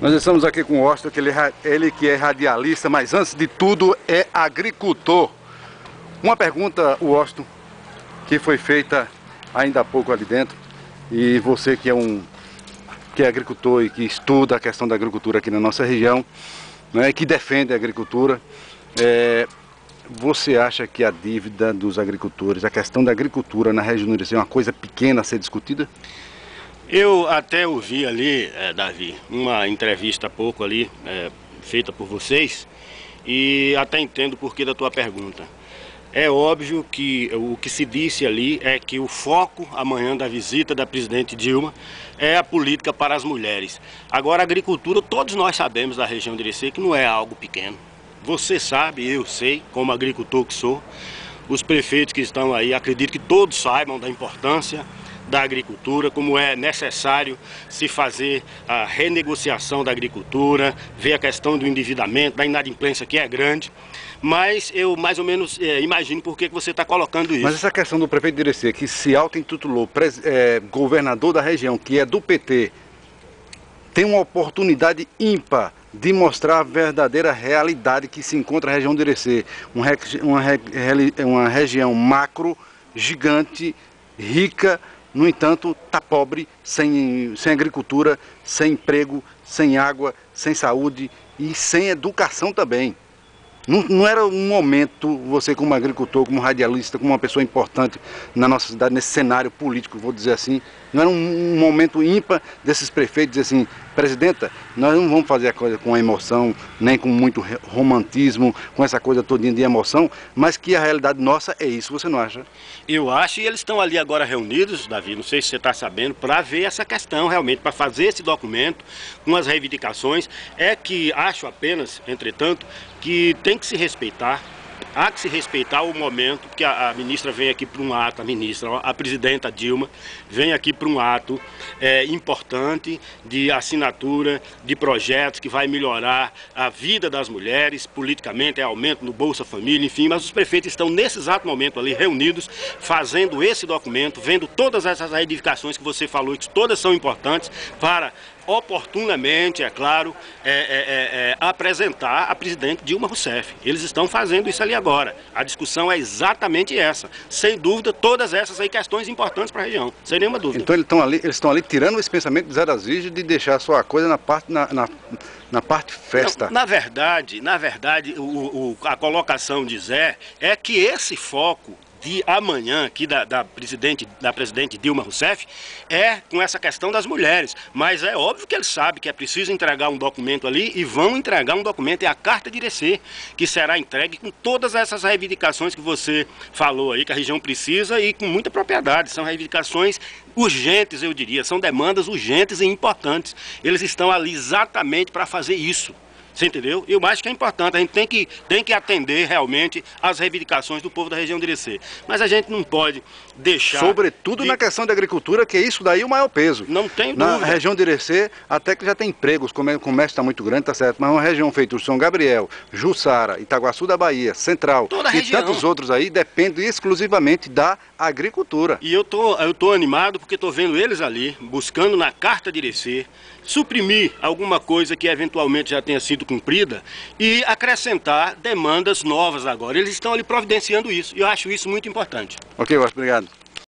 Nós estamos aqui com o Austin, que ele, ele que é radialista, mas antes de tudo é agricultor. Uma pergunta, Austin, que foi feita ainda há pouco ali dentro, e você que é um que é agricultor e que estuda a questão da agricultura aqui na nossa região, né, que defende a agricultura, é, você acha que a dívida dos agricultores, a questão da agricultura na região do é uma coisa pequena a ser discutida? Eu até ouvi ali, é, Davi, uma entrevista há pouco ali, é, feita por vocês, e até entendo o porquê da tua pergunta. É óbvio que o que se disse ali é que o foco amanhã da visita da presidente Dilma é a política para as mulheres. Agora, a agricultura, todos nós sabemos da região de Irecê que não é algo pequeno. Você sabe, eu sei, como agricultor que sou, os prefeitos que estão aí, acredito que todos saibam da importância da agricultura, como é necessário se fazer a renegociação da agricultura, ver a questão do endividamento, da inadimplência que é grande. Mas eu mais ou menos é, imagino por que você está colocando isso. Mas essa questão do prefeito de Irecê, que se auto-intitulou é, governador da região, que é do PT, tem uma oportunidade ímpar de mostrar a verdadeira realidade que se encontra na região de Irecê. Uma, uma, uma região macro, gigante, rica, no entanto, está pobre, sem, sem agricultura, sem emprego, sem água, sem saúde e sem educação também. Não, não, era um momento, você como agricultor, como radialista, como uma pessoa importante na nossa cidade, nesse cenário político, vou dizer assim, não era um, um momento ímpar desses prefeitos dizer assim, presidenta, nós não vamos fazer a coisa com emoção, nem com muito romantismo, com essa coisa todinha de emoção, mas que a realidade nossa é isso, você não acha? Eu acho, e eles estão ali agora reunidos, Davi, não sei se você está sabendo, para ver essa questão realmente, para fazer esse documento com as reivindicações. É que acho apenas, entretanto, que tem que se respeitar há que se respeitar o momento que a, a ministra vem aqui para um ato, a ministra, a presidenta Dilma, vem aqui para um ato é, importante de assinatura de projetos que vai melhorar a vida das mulheres, politicamente, é aumento no Bolsa Família, enfim, mas os prefeitos estão nesse exato momento ali reunidos, fazendo esse documento, vendo todas essas edificações que você falou, que todas são importantes para oportunamente, é claro, é, é, é, é, apresentar a presidente Dilma Rousseff. Eles estão fazendo isso ali agora. A discussão é exatamente essa. Sem dúvida, todas essas aí questões importantes para a região, sem nenhuma dúvida. Então eles estão ali, eles estão ali tirando esse pensamento de Zé Aziz de deixar só a coisa na parte, na, na, na parte festa. Não, na verdade, na verdade, o, o, a colocação de Zé é que esse foco de amanhã aqui da, da, presidente, da presidente Dilma Rousseff é com essa questão das mulheres. Mas é óbvio que eles sabem que é preciso entregar um documento ali e vão entregar um documento, é a carta de IRC, que será entregue com todas essas reivindicações que você falou aí, que a região precisa e com muita propriedade. São reivindicações urgentes, eu diria, são demandas urgentes e importantes. Eles estão ali exatamente para fazer isso. Você entendeu? E o mais que é importante, a gente tem que, tem que atender realmente às reivindicações do povo da região de Irecê. Mas a gente não pode deixar... Sobretudo de... na questão da agricultura, que é isso daí o maior peso. Não tem dúvida. Na região de Irecê, até que já tem empregos, o comércio está muito grande, tá certo, mas uma região feita por São Gabriel, Jussara, Itaguaçu da Bahia, Central Toda e região. tantos outros aí, depende exclusivamente da agricultura. E eu tô, eu tô animado porque estou vendo eles ali, buscando na carta de Irecê, suprimir alguma coisa que eventualmente já tenha sido cumprida e acrescentar demandas novas agora. Eles estão ali providenciando isso e eu acho isso muito importante. Ok, Vasco, obrigado.